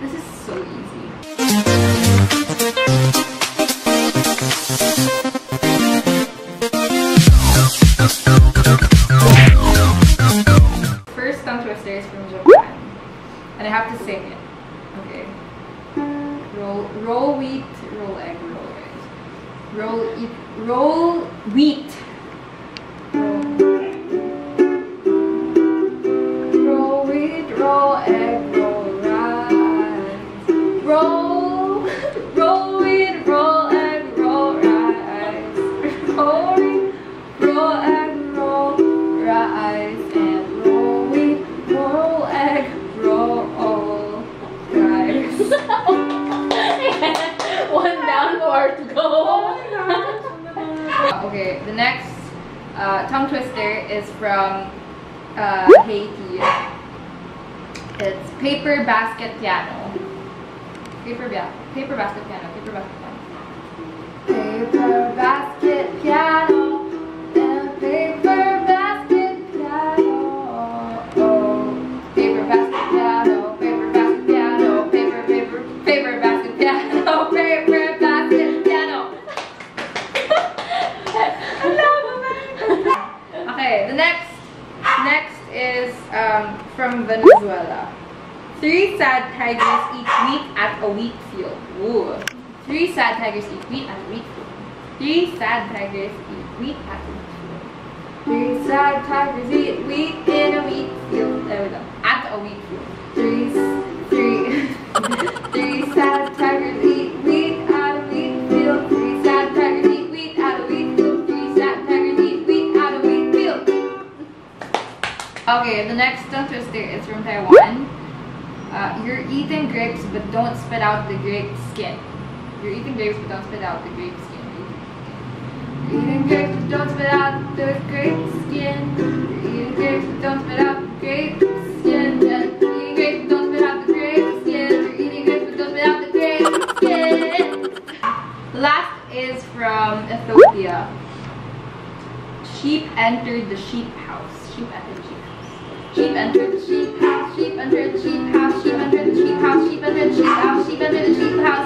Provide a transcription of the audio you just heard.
This is so easy. First tongue twister is from Japan. And I have to sing it. Okay. Roll roll wheat, roll egg, roll rice. Roll eat roll wheat. Uh, tongue twister is from uh, Haiti. It's paper basket piano. Paper ba- paper basket piano. Paper basket piano. Okay, the next next is um, from Venezuela. Three sad tigers eat wheat at a wheat field. Ooh. Three sad tigers eat wheat at a wheat field. Three sad tigers eat wheat at a wheat field. Three sad tigers eat wheat in a wheat field. There we go. At a wheat field. Three, Okay, the next twister is from Taiwan. Uh, you're eating grapes but don't spit out the grape skin. You're eating grapes but don't spit out the grape skin. You're eating grapes but don't spit out the grape skin. You're eating grapes but don't spit out the grape skin. You're eating grapes but don't spit out the grape skin. You're eating grapes but don't spit out the grape skin. Last is from Ethiopia. Sheep entered the sheep house. Sheep entered the sheep house. Sheep entered the sheep house. Sheep entered the sheep house. Sheep entered the sheep house. Sheep entered the sheep house. Sheep entered the sheep house.